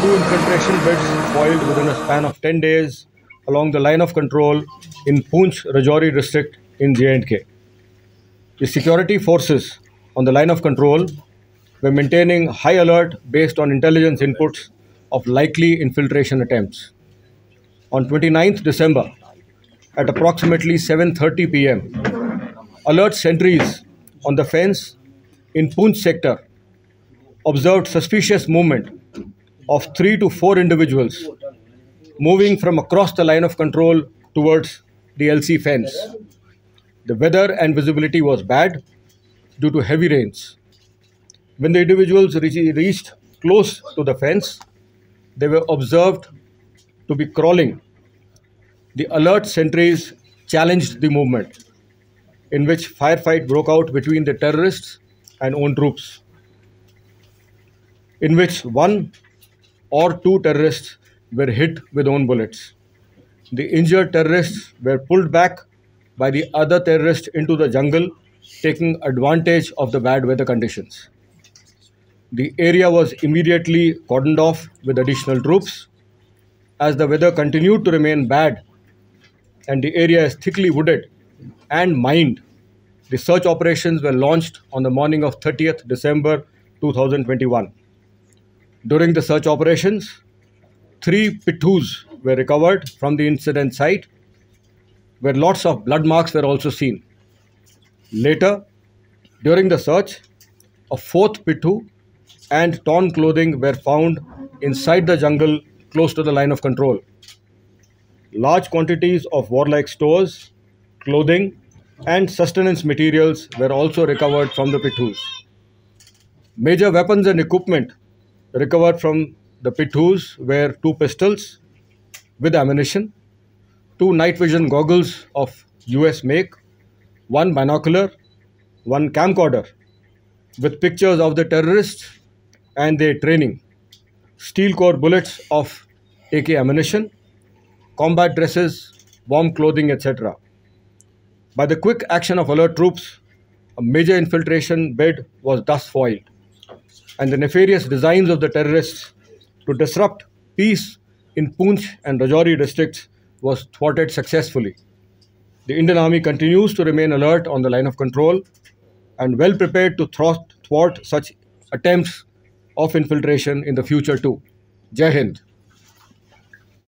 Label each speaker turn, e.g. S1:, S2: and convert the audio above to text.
S1: two infiltration bids foiled within a span of 10 days along the line of control in Poonch Rajouri district in J&K. The security forces on the line of control were maintaining high alert based on intelligence inputs of likely infiltration attempts. On 29th December, at approximately 7:30 p.m., alert sentries on the fence in Poonch sector observed suspicious movement of 3 to 4 individuals moving from across the line of control towards the LC fence. The weather and visibility was bad due to heavy rains. When the individuals re- reached close to the fence, they were observed to be crawling. The alert sentries challenged the movement, in which firefight broke out between the terrorists and own troops, in which one or two terrorists were hit with own bullets. The injured terrorists were pulled back by the other terrorists into the jungle, taking advantage of the bad weather conditions. The area was immediately cordoned off with additional troops. As the weather continued to remain bad and the area is thickly wooded and mined, the search operations were launched on the morning of 30th December 2021. During the search operations, three pittus were recovered from the incident site, where lots of blood marks were also seen. Later, during the search, a fourth pittu and torn clothing were found inside the jungle close to the line of control. Large quantities of warlike stores, clothing, and sustenance materials were also recovered from the pittus. Major weapons and equipment recovered from the pittus were two pistols with ammunition, two night vision goggles of US make, one binocular, one camcorder with pictures of the terrorists and their training, steel core bullets of AK ammunition, combat dresses, warm clothing, etc. By the quick action of alert troops, a major infiltration bid was thus foiled, and the nefarious designs of the terrorists to disrupt peace in Poonch and Rajouri districts was thwarted successfully. The Indian Army continues to remain alert on the line of control and well prepared to thwart, thwart such attempts of infiltration in the future too. Jai Hind.